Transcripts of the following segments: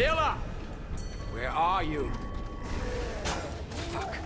Attila! Where are you? you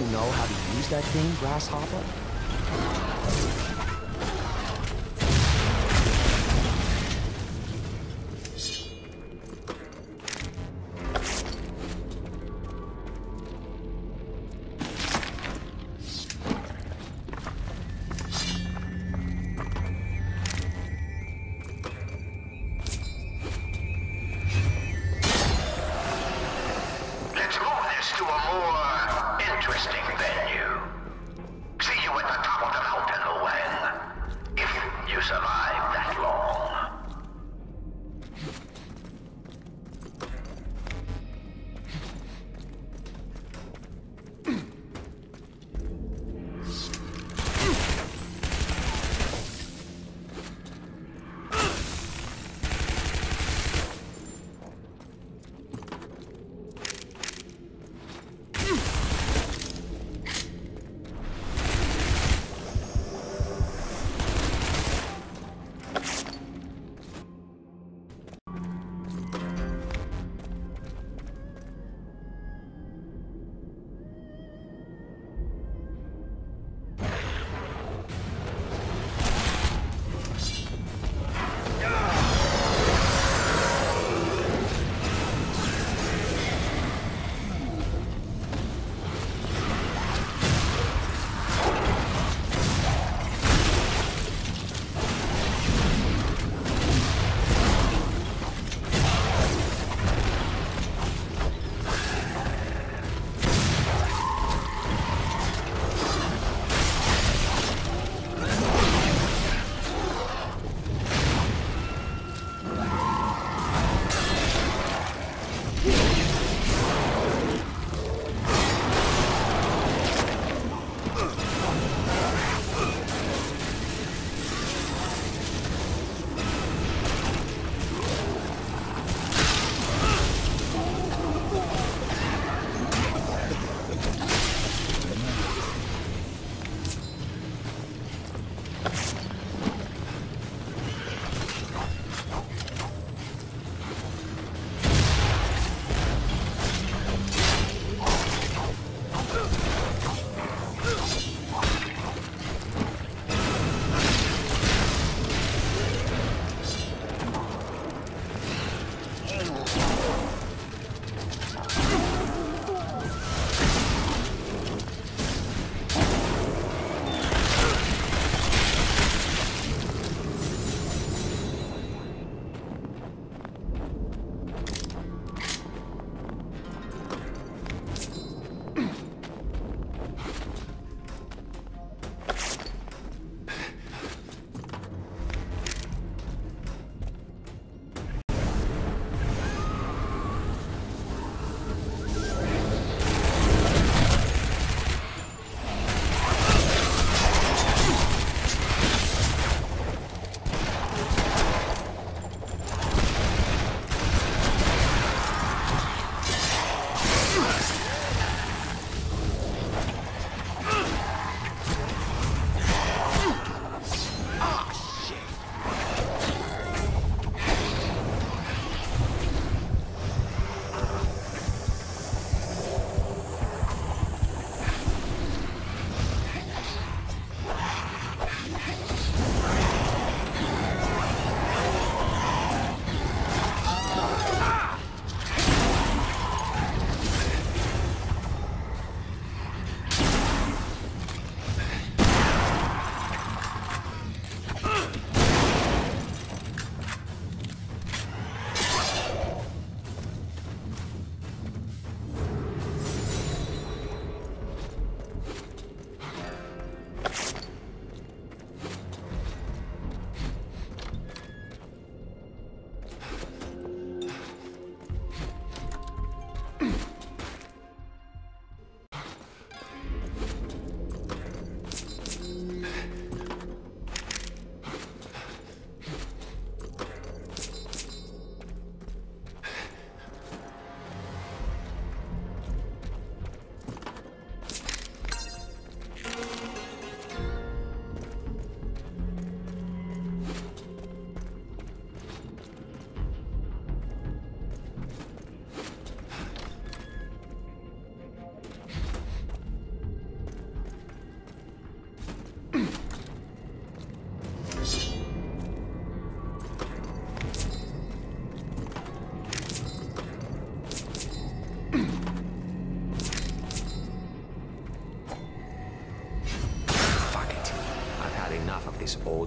even know how to use that thing, Grasshopper?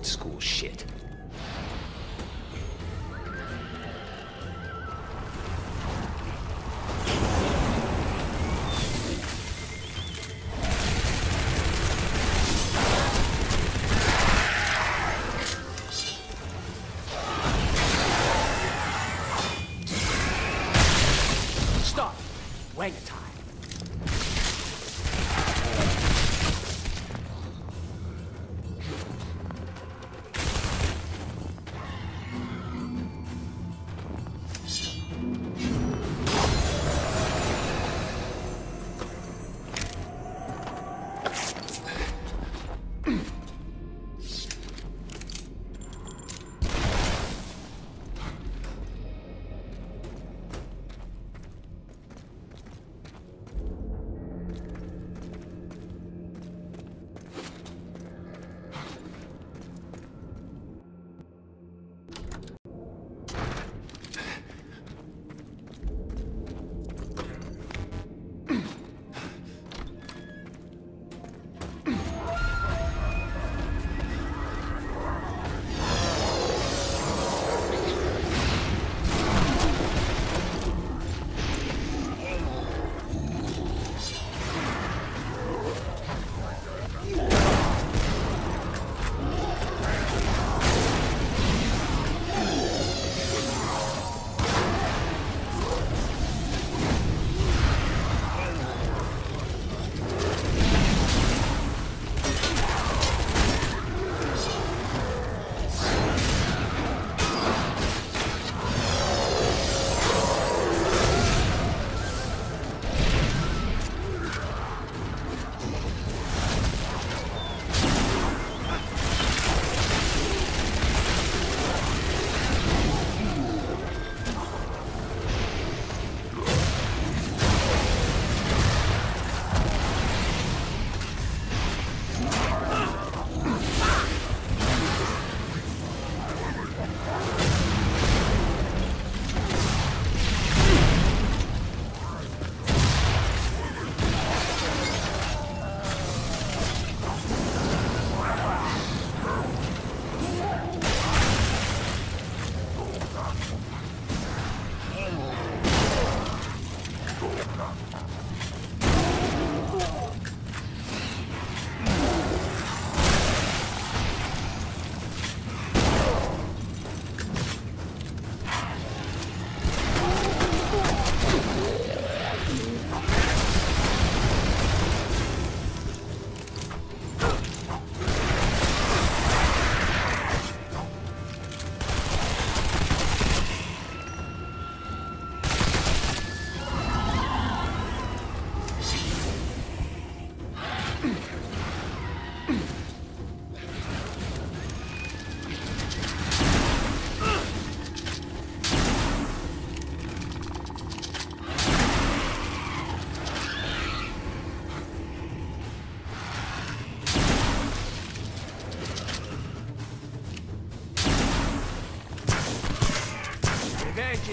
old school shit. Stop! Wang attack!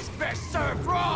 is best served raw!